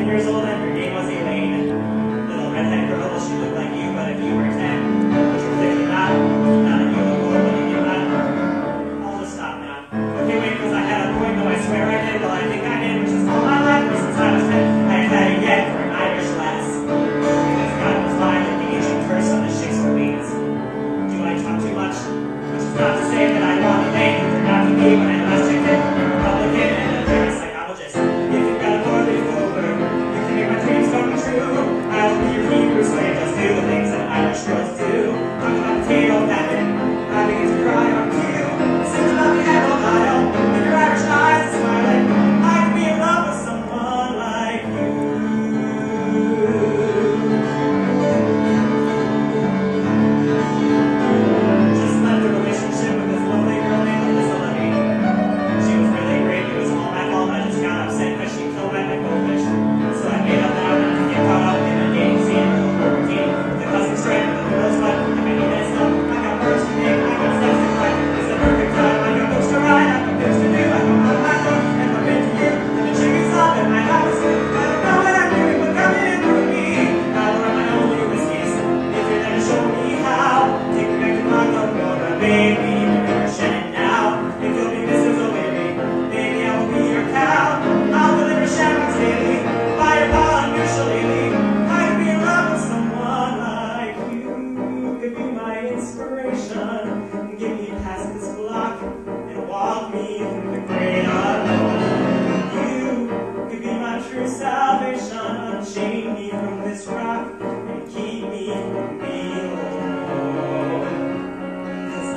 10 years old and her name was Elaine. Little redhead girl, she looked like you, but if you were